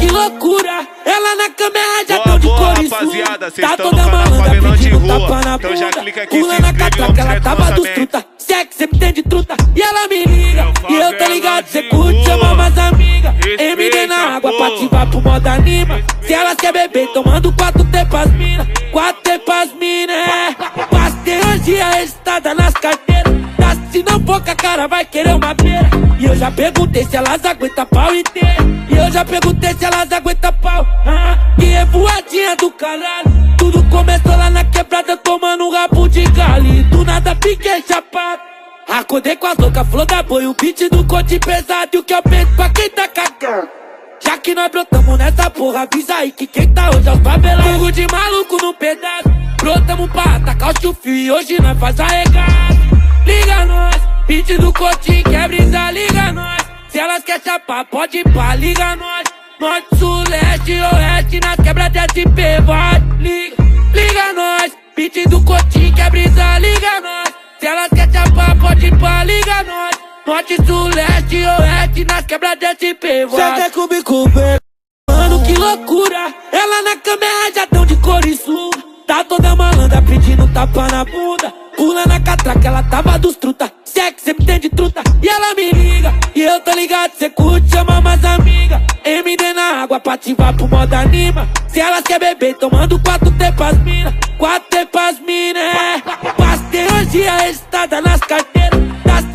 que loucura. Ela na cama é radiadão de cor rapaziada, tá toda malandra pedindo tapa na então já clica aqui, Pula na catraca, ela tava dos truta. Se é que cê me tem de truta. E ela me liga, e eu tô ligado, cê curte, chama mais amiga. MD na água pra ativar pro modo anima. Se ela quer beber, tomando quatro tepas mina. Quatro tepas mina, é. Pasteologia estada nas carteiras. Se não for com a cara, vai querer uma beira. E eu já perguntei se elas aguentam pau inteiro. E eu já perguntei se elas aguentam pau. Ah, que é voadinha do caralho. Tudo começou lá na quebrada, tomando um rabo de galho. Do nada fiquei chapado. Acordei com as loucas, flor da boi, o beat do cote pesado e o que eu penso pra quem tá cagando. Já que nós brotamos nessa porra, avisa aí que quem tá hoje é os babelados. de maluco no pedaço, brotamos pra atacar o chufio e hoje nós faz arregado. Liga nós, beat do cote quer brisa, liga nós. Se elas quer chapar, pode ir pra, liga nós. Norte, sul, leste, oeste, nas quebras de SP, vai, liga, liga nós. Beat do cote quer brisa, liga nós. Se elas quer chapar, pode ir pra, liga nós. Norte, sul, leste, oeste, nas quebras de SP, vai. Cê cube, cube. Mano, que loucura. Ela na câmera já tão de cor e sul. Tá toda malandra pedindo tapa na bunda. Pula na catraca, ela tava dos truta. Se é que cê me tem de truta. E ela me liga. E eu tô ligado, cê curte, chama mais amiga. MD na água pra ativar pro modo anima. Se elas quer beber, tomando quatro tepas mina. Quatro tepas mina, é. Pasteologia estada nas carteiras.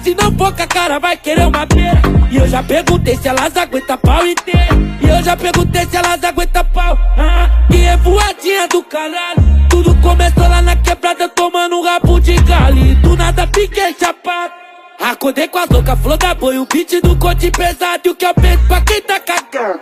Se não com a cara, vai querer uma beira. E eu já perguntei se elas aguentam pau inteiro. E eu já perguntei se elas aguentam pau. Ah, que é voadinha do caralho. Tudo começou lá na quebrada, tomando um rabo de galho. Do nada fiquei chapado. Acordei com as loucas, flor da boi, o beat do cote pesado e o que eu penso pra quem tá cagando.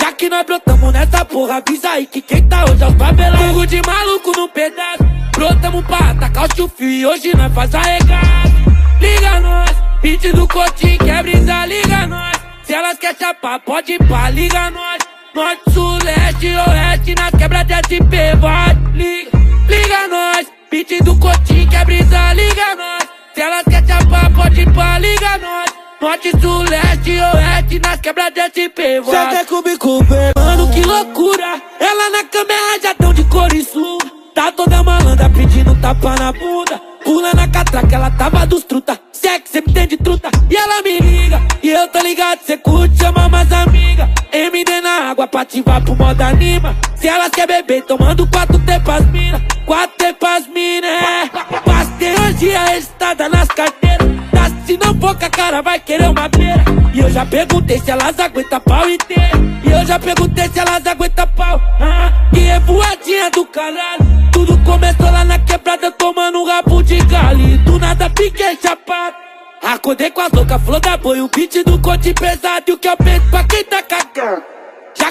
Já que nós brotamos nessa porra, avisa aí que quem tá hoje é os babelados. de maluco no pedaço, brotamos pra atacar o chufio e hoje nós faz arregado. Liga nós, beat do cote quer brisa, liga nós. Se elas quer chapar, pode ir pra, liga nós. Norte, sul, leste, oeste, nas quebras de SP, vai, liga, liga nós. Beat do cote quer brisa, liga nós. Se elas quer chapar, pode ir pra, liga nós. Norte, sul, leste, oeste, nas quebras de SP, vai. Cê cube, cube. Mano, que loucura. Ela na câmera já tão de cor e sul. Tá toda malandra pedindo tapa na bunda. Pula na catraca, ela tava dos truta. Se é me tem de truta. E ela me liga. E eu tô ligado, cê curte, chama mais amiga. MD na água pra ativar pro modo anima. Se elas quer beber, tomando quatro tepas mina. Quatro tepas mina, é. Pasteologia estada nas carteiras. Se não for a cara, vai querer uma beira. E eu já perguntei se elas aguentam pau inteiro. E eu já perguntei se elas aguentam pau. Ah, que é voadinha do caralho. Tudo começou lá na quebrada, tomando um rabo de galho. Do nada fiquei chapado. Acordei com as loucas, flor da boi, o beat do cote pesado e o que eu penso pra quem tá cagando.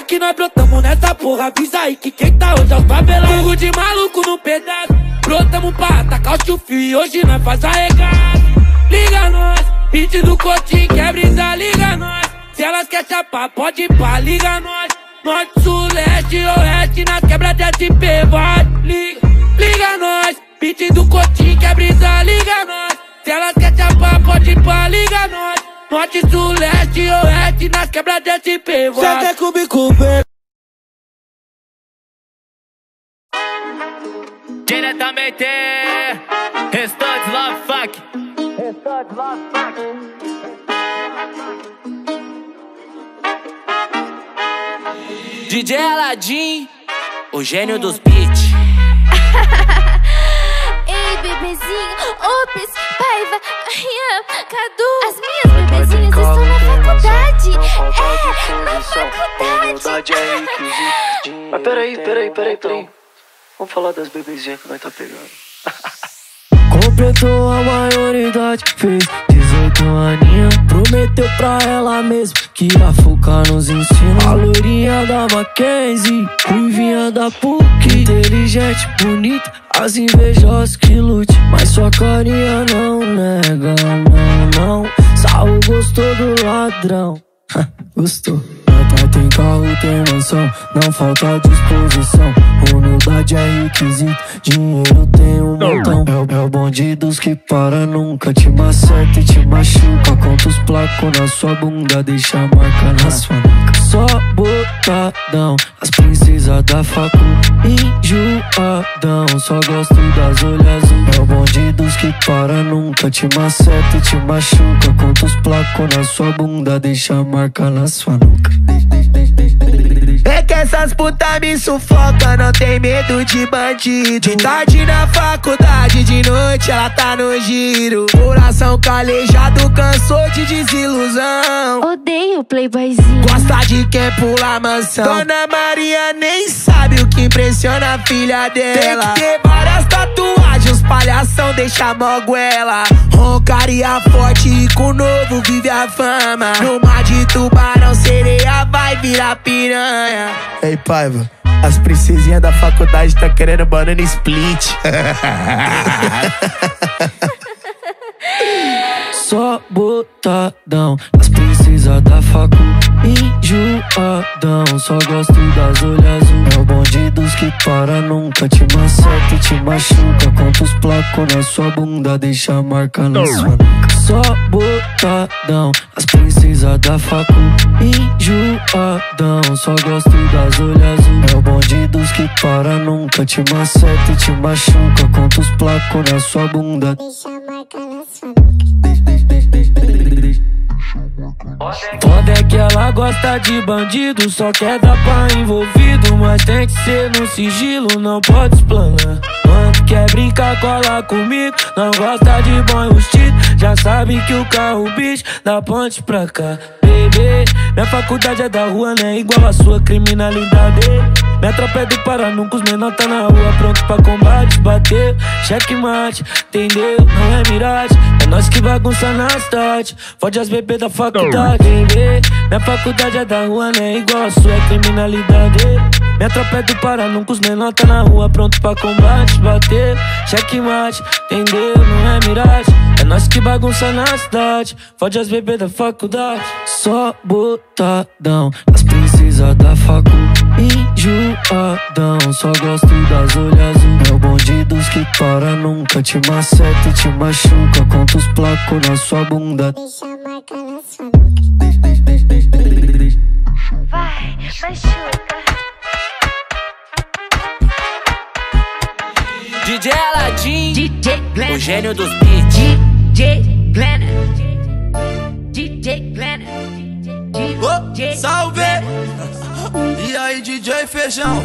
Que nós brotamos nessa porra, avisa aí que quem tá hoje é os babelados. de maluco no pedaço, brotamos pra atacar o chufio e hoje nós faz arregado. Liga nós, beat do cote quer brisa, liga nós. Se elas quer chapar, pode ir pra, liga nós. Norte, sul, leste, oeste, nas quebras de SP, vai, liga, liga nós. Beat do cote quer brisa, liga nós. Se elas quer chapar, pode ir pra, liga nós. Norte, sul, leste, oeste, nas quebras de SP, vai. Cê cube, cube. Diretamente, Restante Love Fuck. Restante Love Fuck. DJ Aladdin, o gênio dos beats. Mas peraí, peraí, peraí, peraí. Vamos falar das bebezinhas que nós tá pegando. Completou a maioridade, fez 18 aninhos. Prometeu pra ela mesmo que ia focar nos ensinos. A loirinha da Mackenzie, ruivinha da PUC. Inteligente, bonita, as invejosas que lute. Mas sua carinha não nega, não, não. Sarro gostou do ladrão, gostou carro, tem mansão, não falta disposição. Humildade é requisito, dinheiro tem um montão. É, é o bonde dos que para, nunca te maceta e te machuca. Conta os placos na sua bunda, deixa a marca na sua nuca. Só botar as princesas da facu enjoadão. Só gosto das olhas azul. É o bonde dos que para nunca. Te maceta e te machuca. Quantos placos na sua bunda, deixa a marca na sua nuca. É que essas putas me sufoca, não tem medo de bandido. De tarde na faculdade, de noite ela tá no giro. Coração calejado, cansou de desilusão. Odeio playboyzinho. Gosta de quem pula mansão. Dona Maria nem sabe o que impressiona a filha dela. Tem que ter várias tatuagens, os palhação deixa moguela. Roncaria forte e com novo vive a fama. No mar de tubarão, sereia vai virar piranha. Ei, Paiva. As princesinhas da faculdade tá querendo banana split. Só botadão, as princesas da facu enjoadão. Só gosto das olhas azul. É o bonde dos que para nunca. Te maceta e te machuca. Quantos placos na sua bunda, deixa a marca na sua nuca. Só botadão, as princesas da facu enjoadão. Só gosto das olhas azul. É o bonde dos que para nunca. Te maceta e te machuca. Quantos placos na sua bunda. Foda é que ela gosta de bandido, só quer dar pra envolvido. Mas tem que ser no sigilo, não pode explanar. Quer brincar, cola comigo. Não gosta de bom vestido, já sabe que o carro bicho da ponte pra cá. Bebê, minha faculdade é da rua, né? Igual a sua criminalidade. Minha tropa é do nunca os menor tá na rua, pronto pra combate. Bateu, checkmate, entendeu? Não é miragem, é nós que bagunça na cidade. Fode as bebês da faculdade, bebê. Minha faculdade é da rua, né? Igual a sua criminalidade. Minha tropa é do nunca os menor tá na rua, pronto pra combate. Bateu, checkmate, entendeu? Não é miragem, é nós que bagunça na cidade. Fode as bebês da faculdade. Só botadão, as princesas da facu enjoadão. Só gosto das olhas azul. É o bonde dos que para nunca. Te maceta e te machuca. Quantos placos na sua bunda. Deixa a marca na sua nuca. Vai, machuca. DJ Aladim, DJ o Glenn, gênio dos beats. DJ Glenn, DJ Glenn, DJ Salve! E aí, DJ Feijão?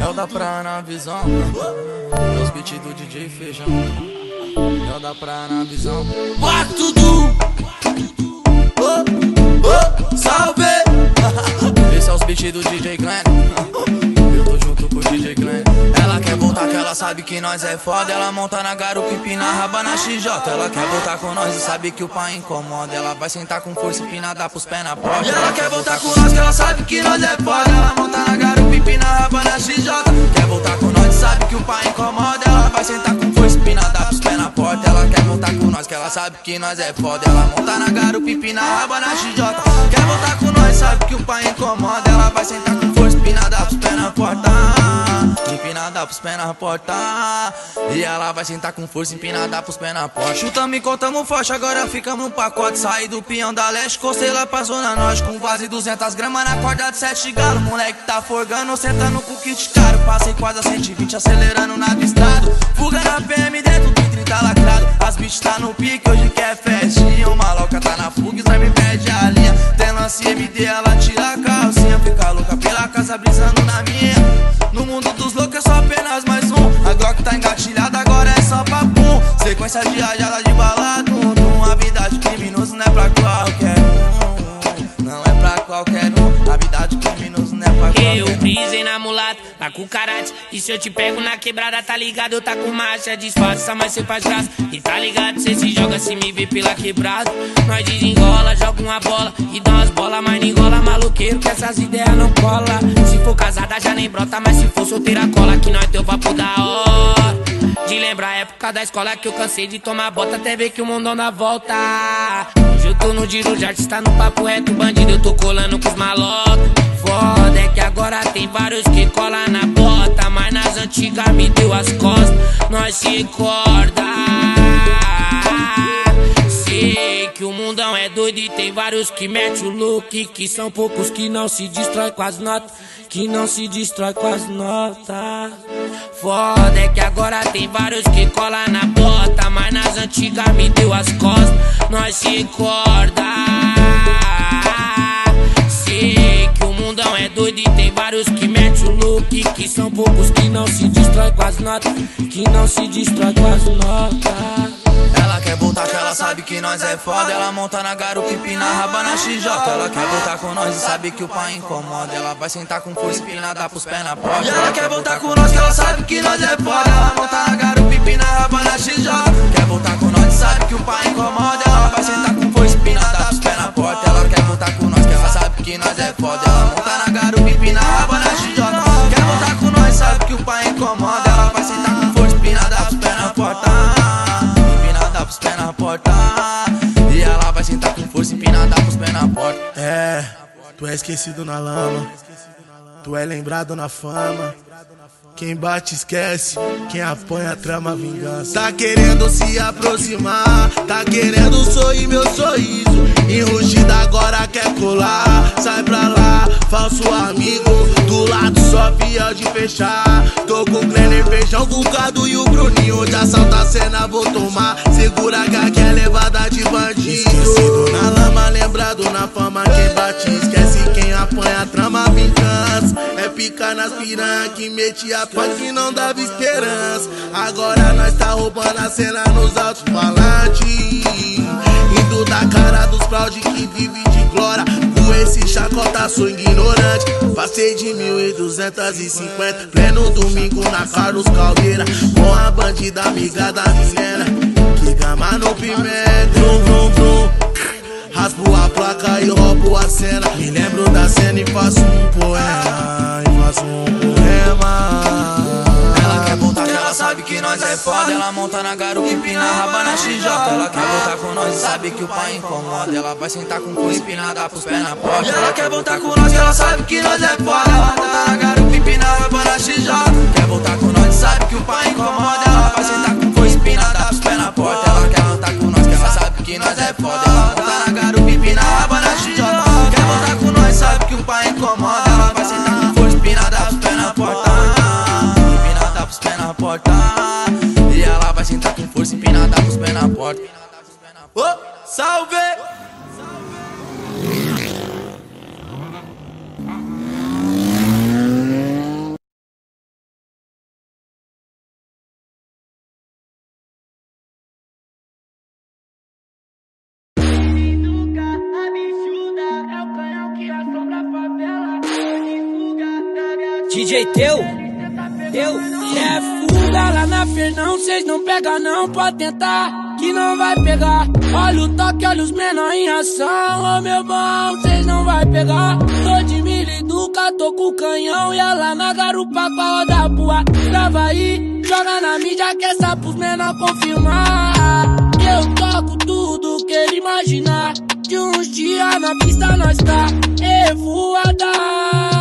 É o da praia na visão. É os beats do DJ Feijão. É o da praia na visão. Bate tudo! Ô, ô, salve! Esse é os beats do DJ Glenn. Eu tô junto com o DJ Glenn. Ela voltar que ela sabe que nós é foda. Ela monta na garupa, empina a raba na XJ. Ela quer voltar com nós e sabe que o pai incomoda. Ela vai sentar com força, empinada pros pés na porta. Ela quer voltar com nós que ela sabe que nós é foda. Ela monta na garupa, empina a raba na XJ. Quer voltar com nós e sabe que o pai incomoda. Ela vai sentar com força, empinada pros pés na porta. Ela quer voltar com nós que ela sabe que nós é foda. Ela monta na garupa, empina a raba na XJ. Quer voltar com nós, sabe que o pai incomoda. Ela vai sentar com força, empinada pros pés na porta. Empinada pros pés na porta. E ela vai sentar com força, empinada pros pés na porta. Chutamos e contamos forte, agora ficamos no pacote. Saí do peão da leste, cocei lá pra zona norte. Com quase 200 gramas na corda de sete galo. Moleque tá forgando, sentando com kit caro. Passei quase a 120, acelerando na do. Fuga na PM dentro do 30 lacrado. As bitch tá no pique, hoje quer festinha. O maloca tá na fuga, os me pede a linha. Tem lance MD, ela tira a calcinha. Fica louca pela casa, brisando Sequência de rajada de bala, tum, tum. A vida de criminoso não é pra qualquer um. Não é pra qualquer um. A vida de criminoso não é pra qualquer Eu um. brisei na mulata, na cucarate E se eu te pego na quebrada, tá ligado? Eu tá com marcha, disfarça, mas cê faz graça E tá ligado, cê se joga se me vê pela quebrada Nós desengola, joga uma bola E dá umas bolas, mas não engola Maluqueiro que essas ideias não cola Se for casada já nem brota, mas se for solteira cola Que nós teu papo da hora de lembrar a época da escola que eu cansei de tomar bota até ver que o mundo dá volta. Hoje eu tô no Giro de artista no papo reto, bandido, eu tô colando com os malocos. Foda é que agora tem vários que cola na bota, mas nas antigas me deu as costas. Nós se corda, se que o mundão é doido e tem vários que mete o look. Que são poucos que não se destrói com as notas. Que não se destrói com as notas. Foda é que agora tem vários que cola na bota. Mas nas antigas me deu as costas. Nós se recorda. Sei que o mundão é doido e tem vários que mete o look. Que são poucos que não se destrói com as notas. Que não se destrói com as notas. Sabe que nós é foda. Ela monta na garupa e pina raba na XJ Ela quer voltar com nós e sabe que o pai incomoda. Ela vai sentar com força empinada pros pés na porta. Ela quer voltar com nós que ela sabe que nós é foda. Ela monta na garupa e pina raba na XJ Quer voltar com nós e sabe que o pai incomoda. Ela vai sentar com força empinada pros pés na porta. Ela quer voltar com nós que ela sabe que nós é foda. Ela monta na garupa e pina raba na XJ Quer voltar com nós sabe que o pai incomoda. Ela vai sentar com força empinada pros pés na porta. Pros pés na porta. É, tu é esquecido na lama, tu é lembrado na fama. Quem bate esquece, quem apanha trama vingança. Tá querendo se aproximar, tá querendo sorrir meu sorriso. Enrugida agora quer colar, sai pra lá, falso amigo. Do lado só fiel de fechar. Tô com o Glenner, Feijão, com o Cado e o Bruninho. De assalto a cena vou tomar. Segura que aqui é levada de bandido. Esquecido na lama, lembrado na fama. Quem bate esquece, quem apanha trama vingança. É picar nas piranha que mete a pá que não dava esperança. Agora nós tá roubando a cena nos altos falantes. Indo da cara dos fraude que vive de glória. Com esse chacota sou ignorante. Passei de 1250, pleno domingo na Carlos Caldeira. Com a bandida amiga da Milena. Que gama no pimenta. Vrum. Raspo a placa e roubo a cena. Me lembro da cena e faço um poema. E faço um poema. Sabe que nós é foda. Ela monta na garupa e pina raba na XJ. Ela quer voltar com nós e sabe que o pai incomoda. Ela vai sentar com força empinada pros pés na porta. Ela quer voltar com nós que ela sabe que nós é foda. Ela monta na garupa e pina raba na XJ. Quer voltar com nós e sabe que o pai incomoda. Ela vai sentar com força empinada pros pés na porta. Ela quer voltar com nós que ela sabe que nós é foda. Porta. Ô, salve! DJ teu, teu, é fuga lá na Fernão, cês não pega não, pode tentar, que não vai pegar. Olha o toque, olha os menor em ação, ô meu bom, cês não vai pegar. Tô de milho e duca, tô com canhão, e ela na garupa com a roda boa. Grava aí, joga na mídia, que essa pros menor confirmar. Eu toco tudo que ele imaginar, de uns dias na pista nós tá evoada.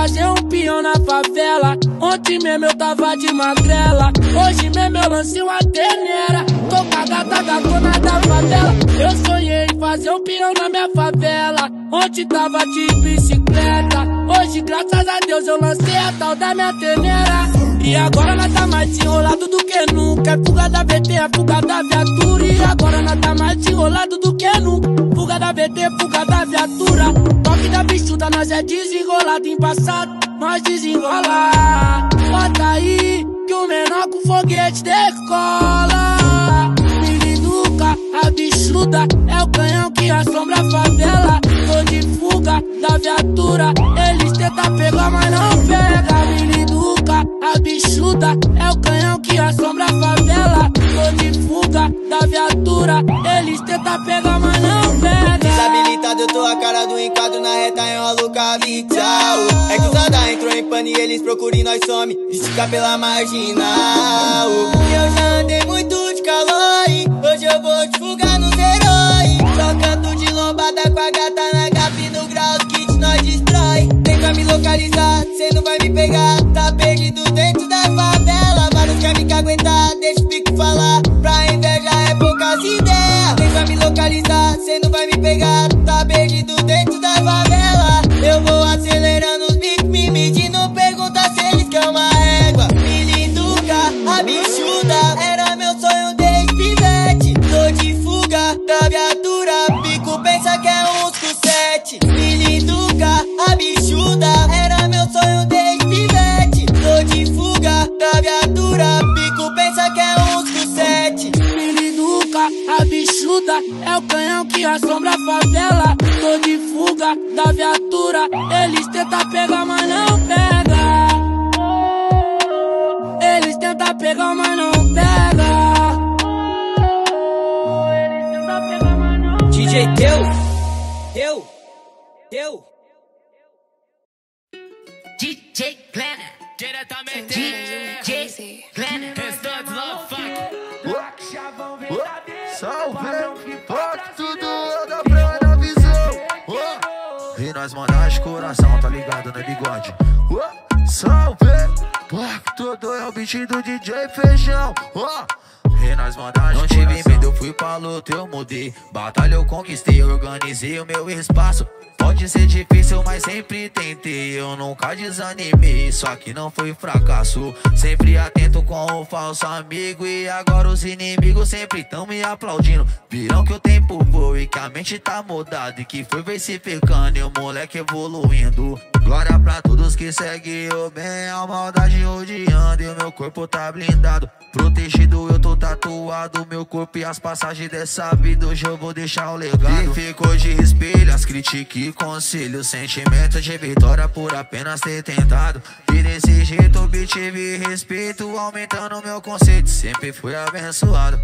Fazer um peão na favela. Ontem mesmo eu tava de magrela. Hoje mesmo eu lancei uma terneira. Tô com a gata da favela. Eu sonhei em fazer um peão na minha favela. Ontem tava de bicicleta. Hoje, graças a Deus, eu lancei a tal da minha terneira. E agora nós tá mais enrolado do que nunca. É fuga da VT, é fuga da viatura. E agora nós tá mais enrolado do que nunca. Fuga da VT, fuga da viatura. Toque da bichuda, nós é desenrolado em passado. Nós desenrola. Bota aí que o menor com foguete decola. Milinuca, a bichuda é o canhão que assombra a favela. Tô de fuga da viatura. Eles tentam pegar, mas não pega. Milinuca, a bichuda é o canhão que assombra a favela. Tô de fuga da viatura. Eles tentam pegar, mas não pega. Desabilitado, eu tô a cara do enquadro na reta, enrolo tchau. É que o Zada entrou em pane e eles procuram e nós some. Estica pela marginal. Eu já andei muito eu vou te fugar nos heróis. Só canto de lombada com a gata na gap no grau, kits nós destrói. Tenta me localizar, cê não vai me pegar. Tá perdido dentro da favela. Vários quer me aguentar, deixa o pico falar. Pra inveja é pouco Paulista, cê não vai me pegar. Tá perdido dentro da favela. Eu vou acelerando Pensa que é uns com sete. Miliduca, a bichuda. Era meu sonho desde pivete. Tô de fuga da viatura. Pico pensa que é uns com sete. Miliduca, a bichuda é o canhão que assombra a favela. Tô de fuga da viatura, eles tentam pegar, mas não pega. Eles tentam pegar, mas não pega. DJ Teu, nós mandar coração, tá ligado, né, bigode? Oh. Salve, toque tudo é o beat do DJ Feijão. Oh. E nós mandar Não tive medo, eu fui pra luta, eu mudei. Batalha eu conquistei, organizei o meu espaço. Pode ser difícil, mas sempre tentei. Eu nunca desanimei, só que não foi fracasso. Sempre atento com o falso amigo. E agora os inimigos sempre tão me aplaudindo. Viram que o tempo voa e que a mente tá mudada. E que foi versificando e o moleque evoluindo. Glória pra todos que seguem o bem. A maldade rodeando e o meu corpo tá blindado. Protegido, eu tô tatuado. Meu corpo e as passagens dessa vida. Hoje eu vou deixar o legado. E ficou de espelho, as críticas e conselhos. Sentimento de vitória por apenas ter tentado. E desse jeito obtive respeito. Aumentando meu conceito. Sempre fui abençoado.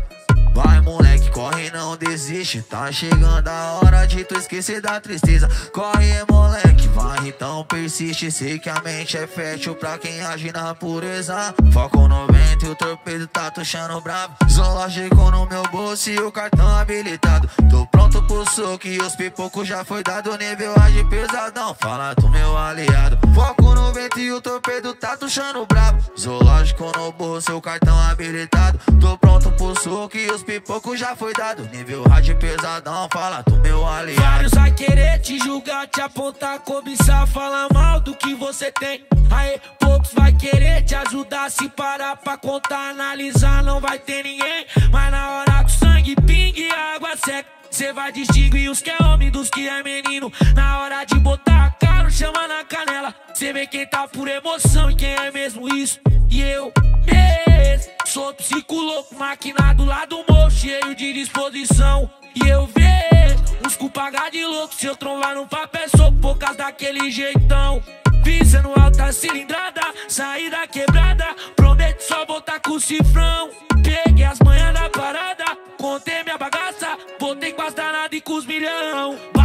Vai moleque, corre não desiste. Tá chegando a hora de tu esquecer da tristeza. Corre moleque, vai então persiste. Sei que a mente é fértil pra quem age na pureza. Foco no vento e o torpedo tá tuxando bravo. Zoológico no meu bolso e o cartão habilitado. Tô pronto pro soco e os pipocos já foi dado. Nível age pesadão, fala do meu aliado. Foco no vento e o torpedo tá tuxando bravo. Zoológico no bolso e o cartão habilitado. Tô pronto pro soco e os pipocos já foi dado Nível rádio pesadão, fala do meu aliado Vários vai querer te julgar, te apontar, cobiçar, falar mal do que você tem. Aí, poucos vai querer te ajudar, se parar pra contar, analisar, não vai ter ninguém. Mas na hora que o sangue pingue e a água seca, cê vai distinguir os que é homem dos que é menino. Na hora de botar a cara, chama na canela. Cê vê quem tá por emoção e quem é mesmo isso. E eu mesmo sou psico louco, maquinado lá do morro, cheio de disposição. E eu vejo uns cu pagar de louco. Se eu trombar no papel, sou poucas daquele jeitão. Visando alta cilindrada, saí da quebrada. Prometo só voltar com o cifrão. Peguei as manhãs da parada, contei minha bagaça. Voltei com as danadas e com os milhão.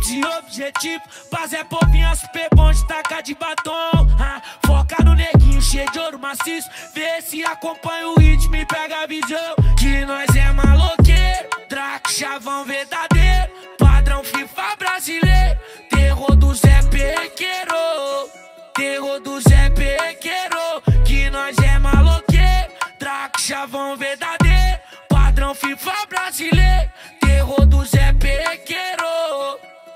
Bate ponto simples e objetivo. Paz é povinha, super bom de tacar de batom. Ah, foca no neguinho, cheio de ouro maciço. Vê se acompanha o ritmo e pega a visão. Que nós é maloqueiro, Draco chavão verdadeiro. Padrão FIFA brasileiro, terror do Zé Pequeiro. Terror do Zé Pequeiro, que nós é maloqueiro, Draco chavão verdadeiro. Padrão FIFA brasileiro, terror do Zé Pequeiro.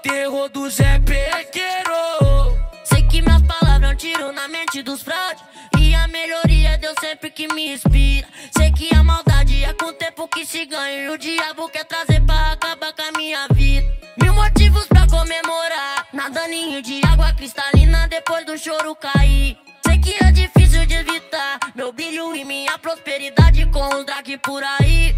Terror do Zé Pequeiro. Sei que minhas palavras é um tiro na mente dos fraudes. E a melhoria é Deus sempre que me inspira. Sei que a maldade é com o tempo que se ganha. E o diabo quer trazer pra acabar com a minha vida. Mil motivos pra comemorar. Nadaninho de água cristalina depois do choro cair. Sei que é difícil de evitar. Meu brilho e minha prosperidade com os drag por aí.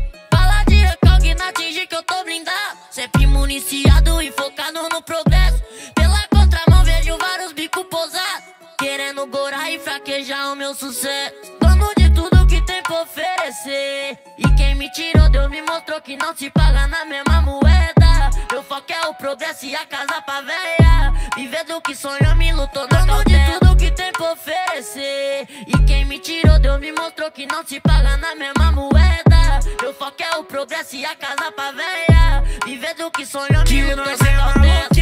Não atinge que eu tô blindado. Sempre municiado e focado no progresso. Pela contramão vejo vários bicos pousados. Querendo gorar e fraquejar o meu sucesso. Dono de tudo que tem pra oferecer. E quem me tirou, Deus me mostrou que não se paga na mesma moeda. Meu foco é o progresso e a casa pra véia. Viver do que sonho, me lutou na Dono de tudo que tem pra oferecer. E quem me tirou, Deus me mostrou que não se paga na mesma moeda. Meu foco é o progresso e a casa pra véia. Viver do que sonho, me Que lutou nós na é cautela.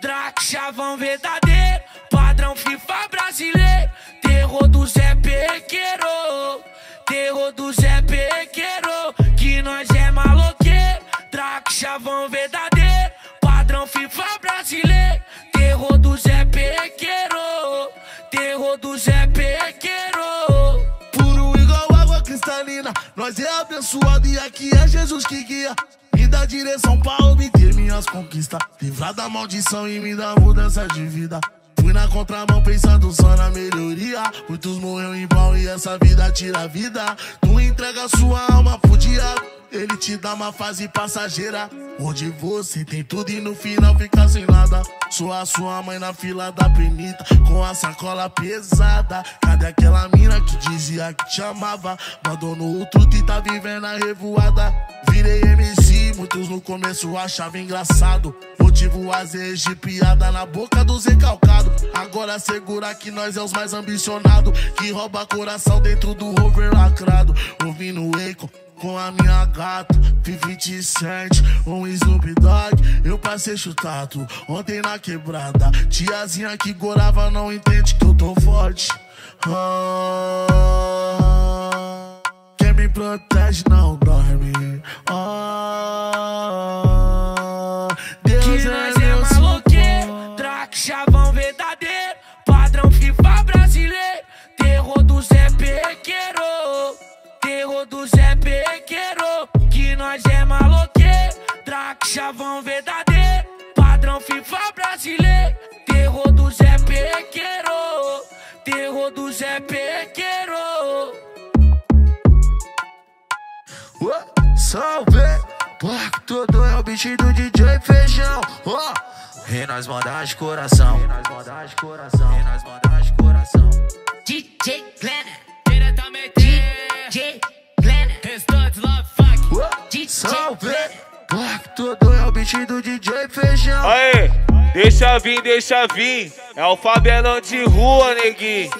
Draco chavão verdadeiro, padrão FIFA brasileiro, terror do Zé Pequeiro, terror do Zé Pequeiro, chavão verdadeiro, padrão FIFA brasileiro. Terror do Zé Pequeiro, terror do Zé Pequeiro. Puro igual água cristalina, nós é abençoado e aqui é Jesus que guia. Me dá direção pra obter minhas conquistas. Livrar da maldição e me dar mudança de vida. Fui na contramão pensando só na melhoria. Muitos morreram em vão e essa vida tira a vida. Tu entrega sua alma pro diabo. Ele te dá uma fase passageira. Onde você tem tudo e no final fica sem nada. Sou a sua mãe na fila da penita. Com a sacola pesada. Cadê aquela mina que dizia que te amava? Abandonou o truto e tá vivendo a revoada. Virei MC, muitos no começo achavam engraçado. Motivo de piada na boca dos recalcados. Agora segura que nós é os mais ambicionados. Que rouba coração dentro do rover lacrado. Ouvindo o eco com a minha gata, 50 Cent, um Snoop Dogg, eu passei chutado ontem na quebrada. Tiazinha que gorava não entende que eu tô forte. Ah, quem me protege não dorme. Ah, nós é maloqueiro, traque chavão verdadeiro, padrão FIFA brasileiro, terror do Zé Pequeiro, terror do Zé Pequeiro. Ué, Salve! Porco todo é o bicho do DJ Feijão. Ó, E nós manda de coração. E nós manda de coração. E nós manda de coração. DJ Glenn, diretamente DJ Salve! Porco todo é o bicho do DJ Feijão. Aê, deixa vir, deixa vir. É o Fabelão de rua, neguinho.